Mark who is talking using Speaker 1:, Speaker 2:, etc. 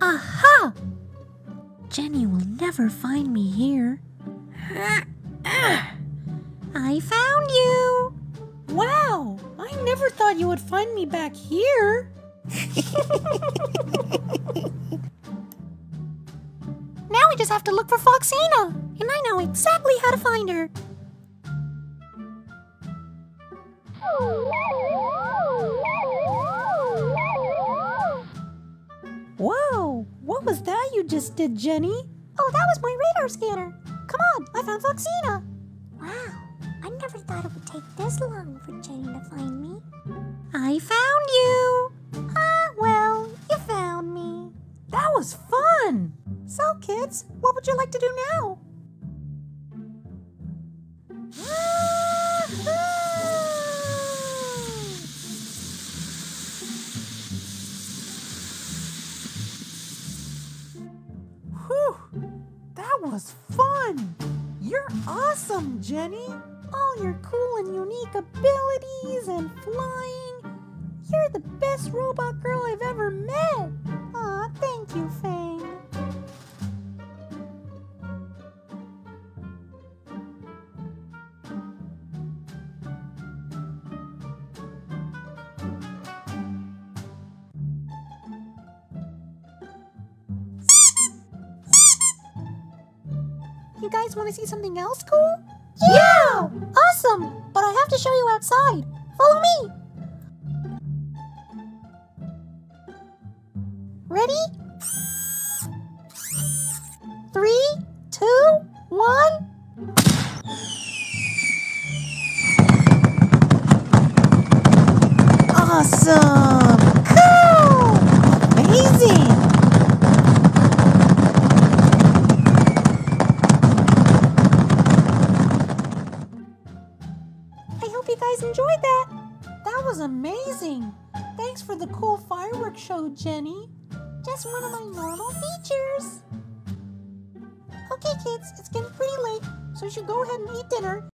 Speaker 1: Aha! Jenny will never find me here. I found you!
Speaker 2: Wow, I never thought you would find me back here.
Speaker 1: Now we just have to look for Foxina, and I know exactly how to find her.
Speaker 2: Was that you just did, Jenny?
Speaker 1: Oh, that was my radar scanner. Come on, I found Foxina. Wow, I never thought it would take this long for Jenny to find me. I found you. Ah, well, you found me.
Speaker 2: That was fun! So, kids, what would you like to do now? That was fun! You're awesome, Jenny! All your cool and unique abilities and flying. You're the best robot girl I've ever met. You guys want to see something else cool?
Speaker 1: Yeah! Awesome! But I have to show you outside. Follow me. Ready? Three, two, one.
Speaker 2: Awesome! Guys enjoyed that. That was amazing. Thanks for the cool fireworks show, Jenny. Just one of my normal features. Okay, kids, it's getting pretty late, so you should go ahead and eat dinner